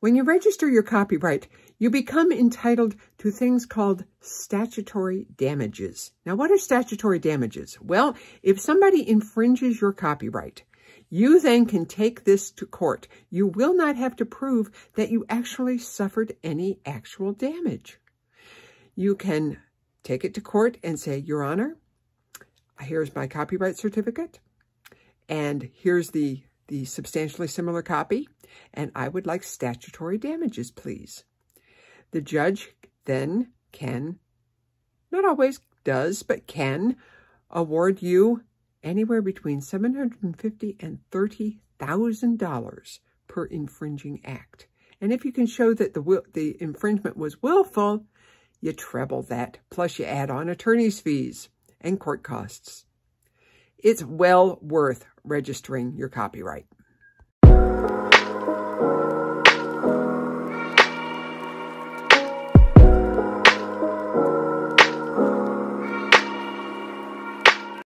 When you register your copyright, you become entitled to things called statutory damages. Now, what are statutory damages? Well, if somebody infringes your copyright, you then can take this to court. You will not have to prove that you actually suffered any actual damage. You can take it to court and say, Your Honor, here's my copyright certificate, and here's the, the substantially similar copy, and I would like statutory damages, please. The judge then can, not always does, but can award you anywhere between 750 and $30,000 per infringing act. And if you can show that the, the infringement was willful, you treble that, plus you add on attorney's fees and court costs. It's well worth registering your copyright.